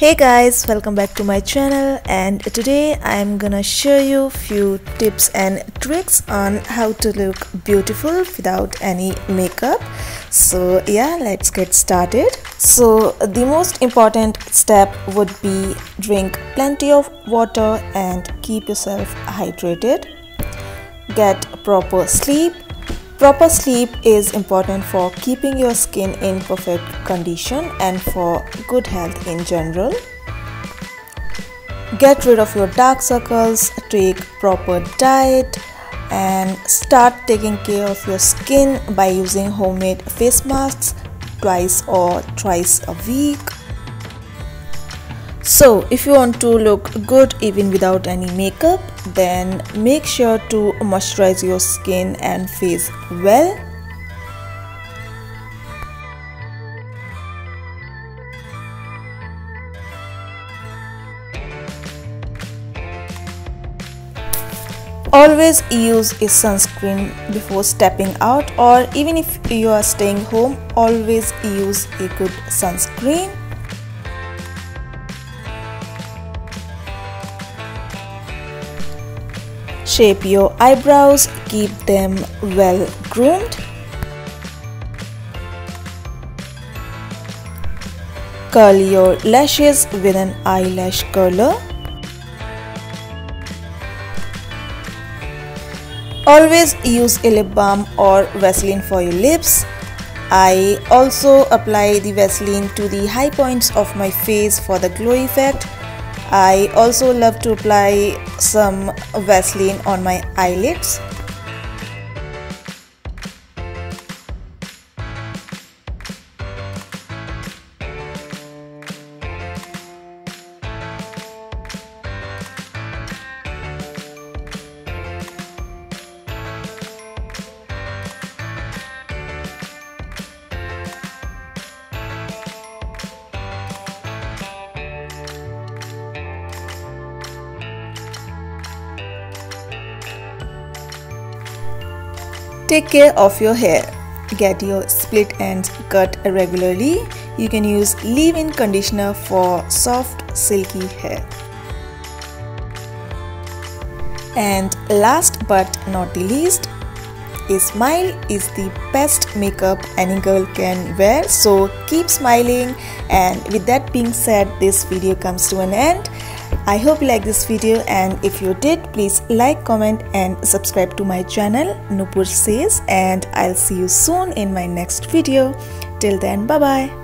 hey guys welcome back to my channel and today i'm gonna show you few tips and tricks on how to look beautiful without any makeup. So yeah let's get started. So the most important step would be drink plenty of water and keep yourself hydrated. Get proper sleep Proper sleep is important for keeping your skin in perfect condition and for good health in general. Get rid of your dark circles, take proper diet and start taking care of your skin by using homemade face masks twice or thrice a week so if you want to look good even without any makeup then make sure to moisturize your skin and face well. Always use a sunscreen before stepping out or even if you are staying home always use a good sunscreen Shape your eyebrows, keep them well groomed. Curl your lashes with an eyelash curler. Always use a lip balm or Vaseline for your lips. I also apply the Vaseline to the high points of my face for the glow effect I also love to apply some Vaseline on my eyelids Take care of your hair. Get your split ends cut regularly. You can use leave-in conditioner for soft silky hair. And last but not the least, a smile is the best makeup any girl can wear so keep smiling and with that being said this video comes to an end I hope you like this video and if you did please like comment and subscribe to my channel Nupur says and I'll see you soon in my next video. Till then bye bye